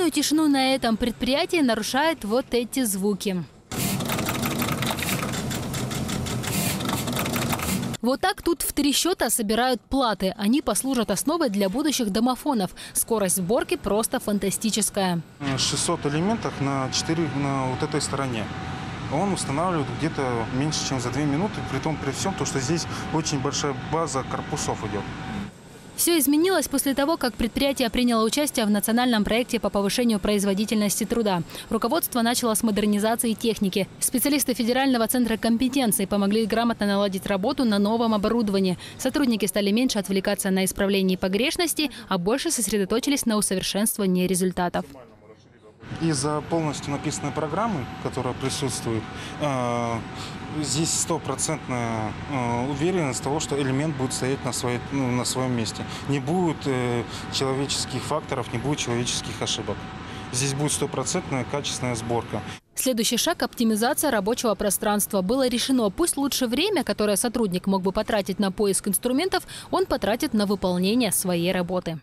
Кристальную тишину на этом предприятии нарушают вот эти звуки. Вот так тут в три счета собирают платы. Они послужат основой для будущих домофонов. Скорость сборки просто фантастическая. 600 элементов на 4 на вот этой стороне. Он устанавливает где-то меньше, чем за 2 минуты, при том при всем, то, что здесь очень большая база корпусов идет. Все изменилось после того, как предприятие приняло участие в национальном проекте по повышению производительности труда. Руководство начало с модернизации техники. Специалисты Федерального центра компетенций помогли грамотно наладить работу на новом оборудовании. Сотрудники стали меньше отвлекаться на исправление погрешностей, а больше сосредоточились на усовершенствовании результатов. Из-за полностью написанной программы, которая присутствует, э, здесь стопроцентная э, уверенность того, что элемент будет стоять на, своей, ну, на своем месте. Не будет э, человеческих факторов, не будет человеческих ошибок. Здесь будет стопроцентная качественная сборка. Следующий шаг – оптимизация рабочего пространства. Было решено, пусть лучше время, которое сотрудник мог бы потратить на поиск инструментов, он потратит на выполнение своей работы.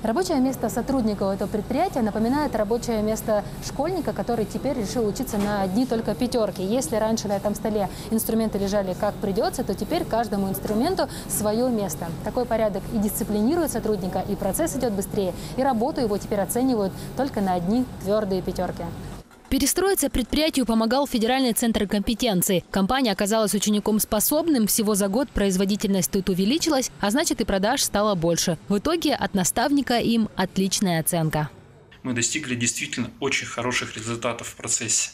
Рабочее место сотрудников этого предприятия напоминает рабочее место школьника, который теперь решил учиться на одни только пятерки. Если раньше на этом столе инструменты лежали как придется, то теперь каждому инструменту свое место. Такой порядок и дисциплинирует сотрудника, и процесс идет быстрее, и работу его теперь оценивают только на одни твердые пятерки. Перестроиться предприятию помогал Федеральный центр компетенции. Компания оказалась учеником способным, всего за год производительность тут увеличилась, а значит и продаж стало больше. В итоге от наставника им отличная оценка. Мы достигли действительно очень хороших результатов в процессе.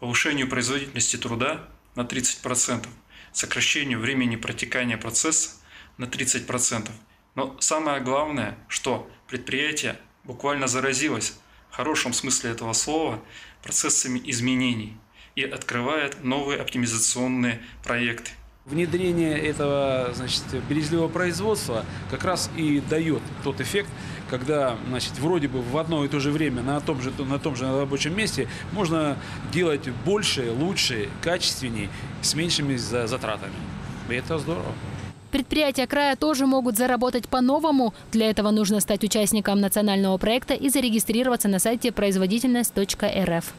Повышению производительности труда на 30%, сокращению времени протекания процесса на 30%. Но самое главное, что предприятие буквально заразилось в хорошем смысле этого слова процессами изменений и открывает новые оптимизационные проекты. Внедрение этого значит, березливого производства как раз и дает тот эффект, когда значит, вроде бы в одно и то же время на том же, на том же рабочем месте можно делать больше, лучше, качественнее, с меньшими затратами. И это здорово. Предприятия края тоже могут заработать по-новому. Для этого нужно стать участником национального проекта и зарегистрироваться на сайте производительность.рф.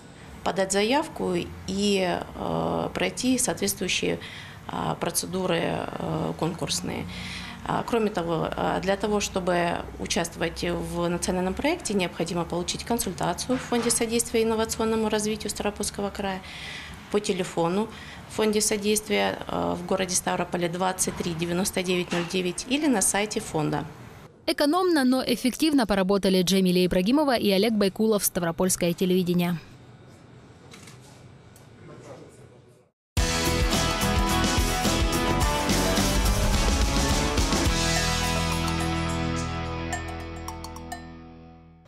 Подать заявку и э, пройти соответствующие э, процедуры э, конкурсные. А, кроме того, э, для того, чтобы участвовать в национальном проекте, необходимо получить консультацию в Фонде содействия инновационному развитию Старопольского края по телефону в Фонде содействия э, в городе Ставрополе 23 9909 или на сайте фонда. Экономно, но эффективно поработали Джемилия Ибрагимова и Олег Байкулов, Ставропольское телевидение.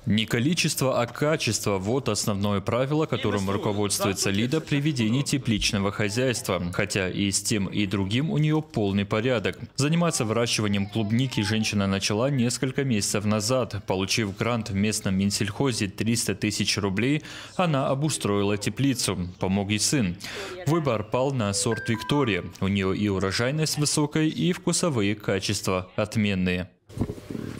Не количество, а качество – вот основное правило, которым руководствуется Лида при ведении тепличного хозяйства. Хотя и с тем, и другим у нее полный порядок. Заниматься выращиванием клубники женщина начала несколько месяцев назад. Получив грант в местном Минсельхозе 300 тысяч рублей, она обустроила теплицу. Помог и сын. Выбор пал на сорт Виктория. У нее и урожайность высокая, и вкусовые качества отменные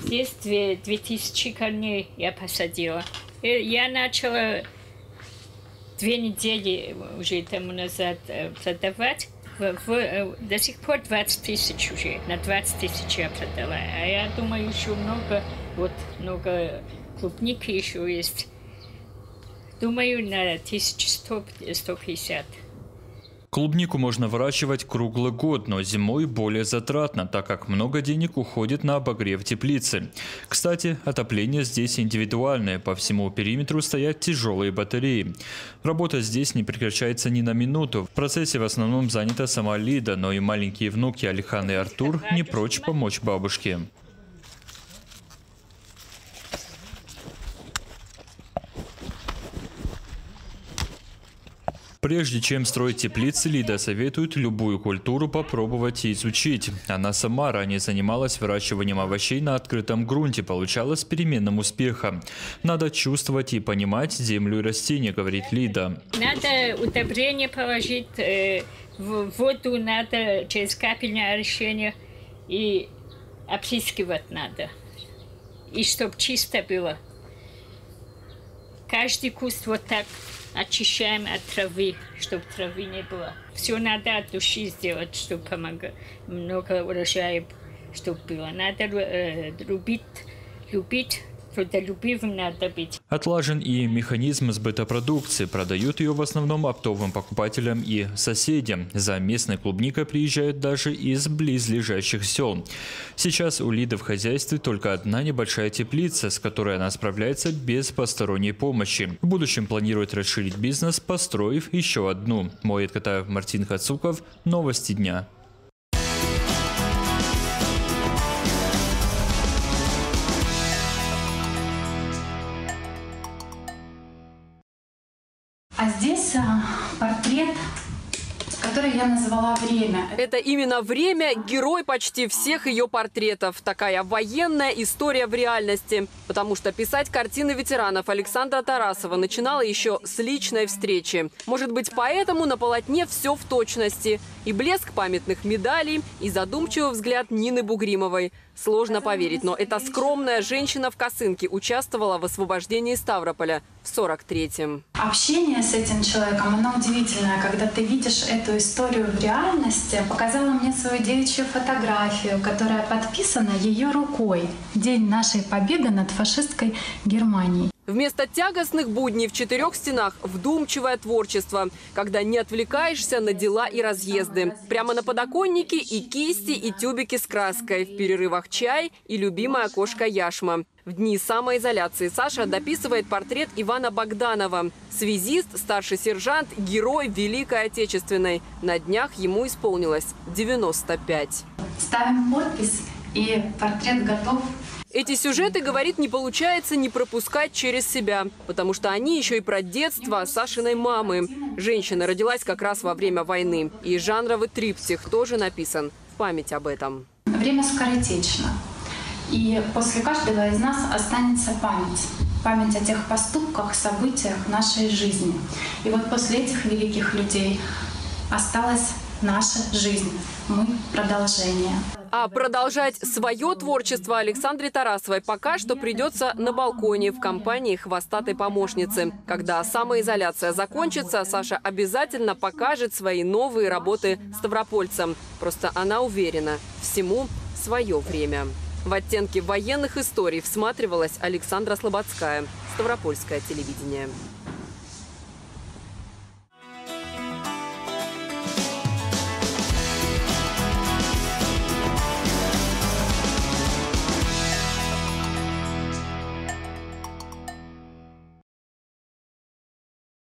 здесь две, 2000 корней я посадила. И я начала две недели уже тому назад э, продавать. В, в, э, до сих пор 20 тысяч уже, на 20 тысяч я продала. А я думаю, еще много, вот много клубники еще есть. Думаю, на 1100-150. Клубнику можно выращивать круглый год, но зимой более затратно, так как много денег уходит на обогрев теплицы. Кстати, отопление здесь индивидуальное, по всему периметру стоят тяжелые батареи. Работа здесь не прекращается ни на минуту. В процессе в основном занята сама Лида, но и маленькие внуки Алихан и Артур не прочь помочь бабушке. Прежде чем строить теплицы, Лида советует любую культуру попробовать и изучить. Она сама ранее занималась выращиванием овощей на открытом грунте, получала с переменным успехом. Надо чувствовать и понимать землю и растения, говорит Лида. Надо удобрение положить, э, в воду надо через капельное решение и опрыскивать надо. И чтобы чисто было. Каждый куст вот так очищаем от травы, чтобы травы не было. Все надо от души сделать, чтобы помогать, много урожая, чтобы было. Надо э, любить, любить трудолюбивым надо быть. Отлажен и механизм сбыта продукции. Продают ее в основном оптовым покупателям и соседям. За местной клубникой приезжают даже из близлежащих сел. Сейчас у Лиды в хозяйстве только одна небольшая теплица, с которой она справляется без посторонней помощи. В будущем планирует расширить бизнес, построив еще одну. Моет Катаев, Мартин Хацуков. Новости дня. А, портрет, который я назвала «Время». Это именно время – герой почти всех ее портретов. Такая военная история в реальности. Потому что писать картины ветеранов Александра Тарасова начинала еще с личной встречи. Может быть, поэтому на полотне все в точности. И блеск памятных медалей, и задумчивый взгляд Нины Бугримовой. Сложно поверить, но эта скромная женщина в косынке участвовала в освобождении Ставрополя в 43-м. Общение с этим человеком, оно удивительное. Когда ты видишь эту историю в реальности, показала мне свою девичью фотографию, которая подписана ее рукой. День нашей победы над фашистской Германией. Вместо тягостных будней в четырех стенах вдумчивое творчество, когда не отвлекаешься на дела и разъезды. Прямо на подоконнике и кисти, и тюбики с краской. В перерывах чай и любимая кошка Яшма. В дни самоизоляции Саша дописывает портрет Ивана Богданова. Связист, старший сержант, герой Великой Отечественной. На днях ему исполнилось 95. Ставим подпись, и портрет готов эти сюжеты, говорит, не получается не пропускать через себя, потому что они еще и про детство Сашиной мамы. Женщина родилась как раз во время войны, и жанровый триптих тоже написан в память об этом. Время скоротечно, и после каждого из нас останется память. Память о тех поступках, событиях нашей жизни. И вот после этих великих людей осталась наша жизнь. Мы продолжение. А продолжать свое творчество Александре Тарасовой пока что придется на балконе в компании хвостатой помощницы. Когда самоизоляция закончится, Саша обязательно покажет свои новые работы ставропольцам. Просто она уверена, всему свое время. В оттенке военных историй всматривалась Александра Слободская, Ставропольское телевидение.